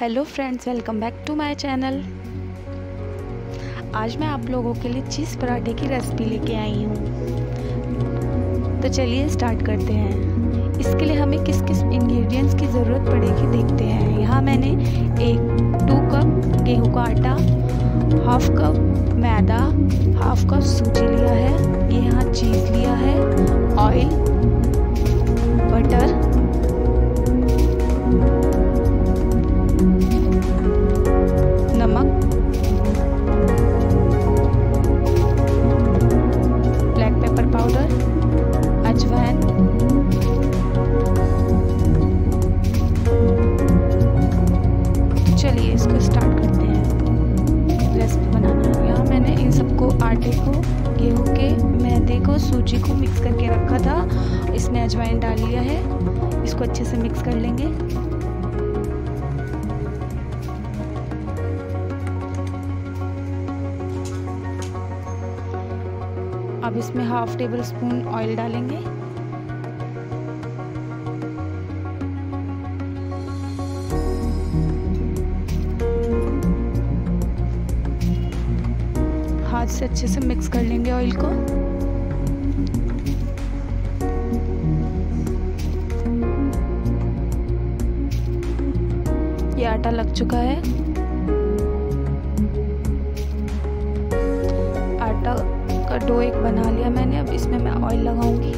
Hello friends welcome back to my channel आज मैं आप लोगों के लिए चीज़ पराठे की रेसिपी लेके आई हूँ। तो चलिए स्टार्ट करते हैं। इसके लिए हमें किस किस इंग्रेडिएंट्स की ज़रूरत पड़ेगी देखते हैं। यहाँ मैंने एक टू कप गेहूँ का आटा हाफ़ कप मैदा हाफ़ कप सूजी लिया है। यहाँ चीज़ लिया है। ऑयल आटे को, गेहूँ के, मैदे को, सूजी को मिक्स करके रखा था। इसमें अजवाइन डाल लिया है। इसको अच्छे से मिक्स कर लेंगे। अब इसमें हाफ़ टेबल स्पून ऑयल डालेंगे। से अच्छे से मिक्स कर लेंगे ऑयल को। ये आटा लग चुका है। आटा का डो एक बना लिया मैंने, अब इसमें मैं ऑयल लगाऊँगी।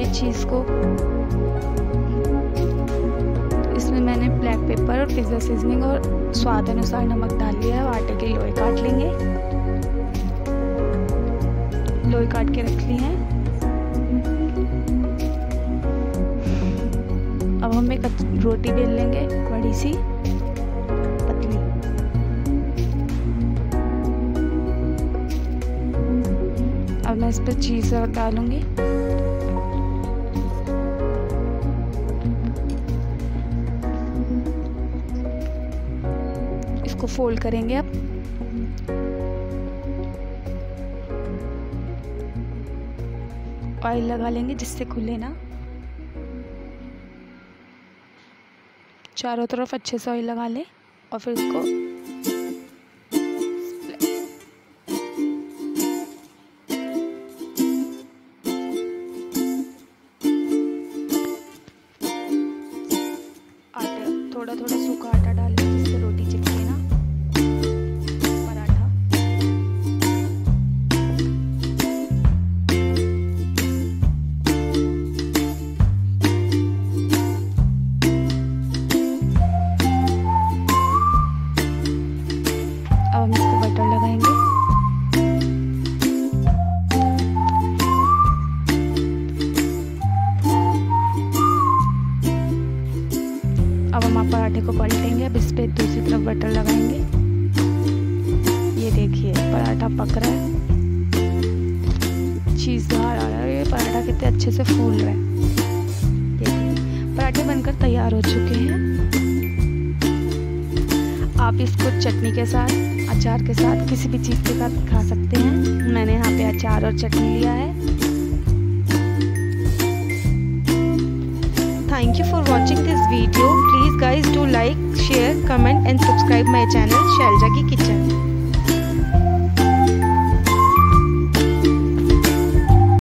ये चीज़ को मैंने ब्लैक पेपर और पिज़्ज़ा सीजनिंग और स्वाद अनुसार नमक डाल लिया है। आटे के लोई काट लेंगे। लोई काट के रख ली है। अब हम एक रोटी बेल लेंगे, बड़ी सी पतली। अब मैं इस पर चीज़ डालूँगी। इसको फोल्ड करेंगे अब ऑयल लगा लेंगे जिससे खुले ना। चारों तरफ़ अच्छे से ऑयल लगा लें और फिर इसको आटा थोड़ा थोड़ा सूखा आटा डाल लें को पलटेंगे, अब इस पर दूसरी तरफ़ बटर लगाएँगे। ये देखिए, पराठा पक रहा है। चीज़ आ रहा है, ये पराठा कितने अच्छे से फूल रहा है। पराठे बनकर तैयार हो चुके हैं। आप इसको चटनी के साथ, अचार के साथ, किसी भी चीज़ के साथ खा सकते हैं। मैंने यहाँ पे अचार और चटनी लिया है। Watching this video. please guys do like share comment and subscribe my channel shailja ki kitchen